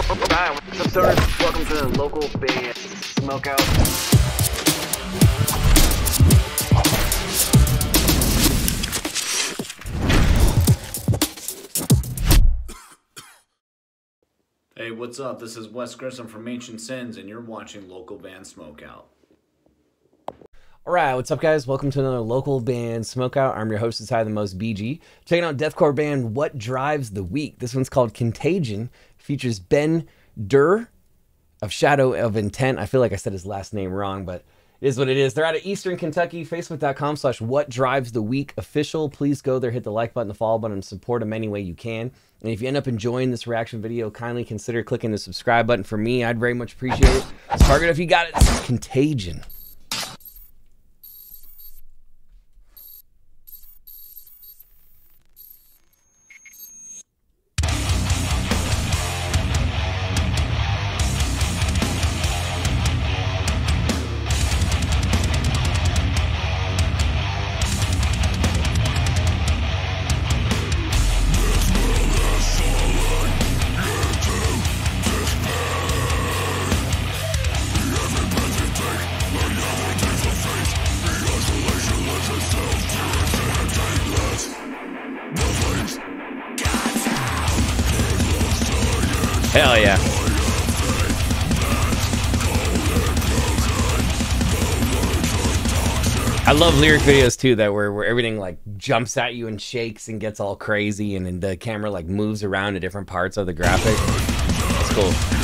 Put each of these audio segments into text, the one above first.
What's up, stoners? Welcome to the local Band Smokeout. Hey, what's up? This is Wes Grissom from Ancient Sins, and you're watching Local Band Smokeout. All right, what's up, guys? Welcome to another local band smokeout. I'm your host, Ty the Most BG. Checking out deathcore band What Drives the Weak. This one's called Contagion. Features Ben Duerr of Shadow of Intent. I feel like I said his last name wrong, but it is what it is. They're out of Eastern Kentucky. Facebook.com slash What Drives the Weak official. Please go there, hit the like button, the follow button, and support them any way you can. And if you end up enjoying this reaction video, kindly consider clicking the subscribe button for me. I'd very much appreciate it. Target if you got it. Contagion. Hell yeah. I love lyric videos too that where, where everything like jumps at you and shakes and gets all crazy and then the camera like moves around to different parts of the graphic. That's cool.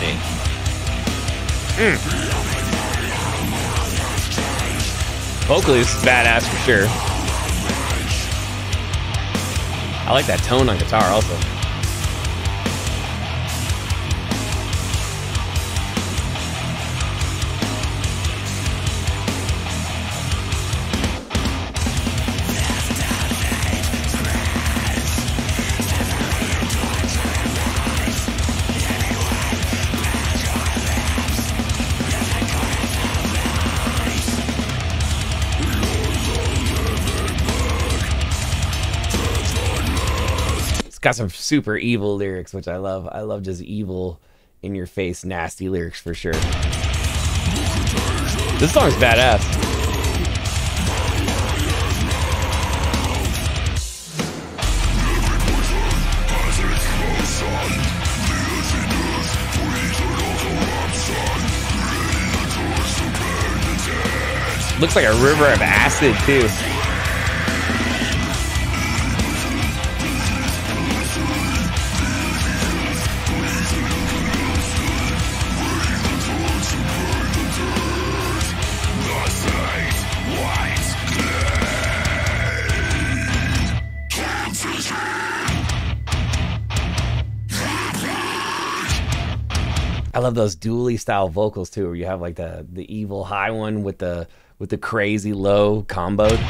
Nasty. Vocally, this is badass for sure. I like that tone on guitar also. Got some super evil lyrics, which I love. I love just evil, in your face, nasty lyrics for sure. This song's badass. Looks like a river of acid too. I love those dually style vocals too, where you have like the the evil high one with the with the crazy low comboed.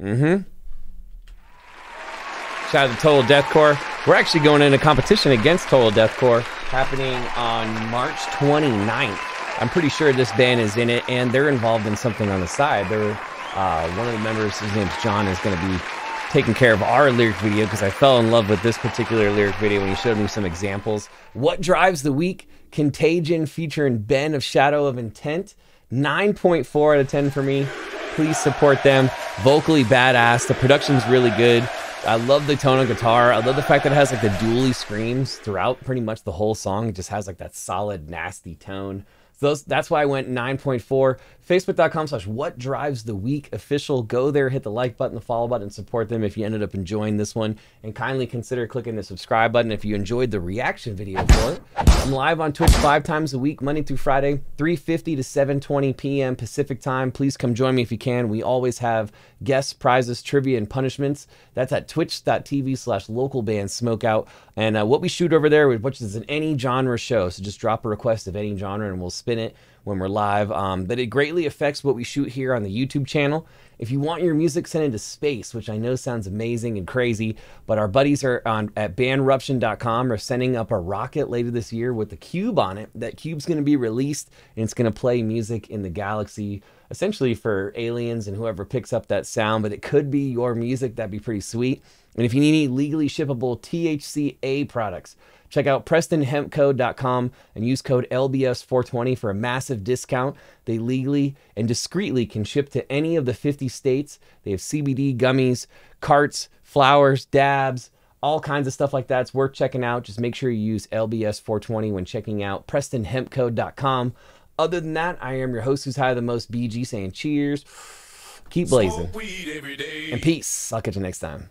Mm-hmm. Shout out to Total Deathcore. We're actually going in a competition against Total Deathcore happening on March 29th. I'm pretty sure this band is in it, and they're involved in something on the side. They're uh, one of the members, his name's John, is going to be taking care of our lyric video because I fell in love with this particular lyric video when he showed me some examples. What drives the weak? Contagion featuring Ben of Shadow of Intent. 9.4 out of 10 for me. Please support them. Vocally badass. The production's really good. I love the tone of guitar. I love the fact that it has like the dually screams throughout pretty much the whole song. It just has like that solid, nasty tone. Those, that's why I went 9.4. Facebook.com slash what drives the weak official. Go there, hit the like button, the follow button, and support them if you ended up enjoying this one. And kindly consider clicking the subscribe button if you enjoyed the reaction video for it. I'm live on Twitch five times a week, Monday through Friday, 3.50 to 7.20 p.m. Pacific time. Please come join me if you can. We always have guests, prizes, trivia, and punishments. That's at twitch.tv slash local band smokeout. And uh, what we shoot over there, which is an any genre show. So just drop a request of any genre and we'll spin it when we're live. Um, but it greatly affects what we shoot here on the YouTube channel. If you want your music sent into space, which I know sounds amazing and crazy, but our buddies are on at bandruption.com are sending up a rocket later this year with the cube on it. That cube's going to be released and it's going to play music in the galaxy essentially for aliens and whoever picks up that sound, but it could be your music. That'd be pretty sweet. And if you need any legally shippable THCA products, check out PrestonHempCo.com and use code LBS420 for a massive discount. They legally and discreetly can ship to any of the 50 states. They have CBD gummies, carts, flowers, dabs, all kinds of stuff like that. It's worth checking out. Just make sure you use LBS420 when checking out PrestonHempCo.com. Other than that, I am your host who's high the most BG saying cheers, keep blazing, and peace. I'll catch you next time.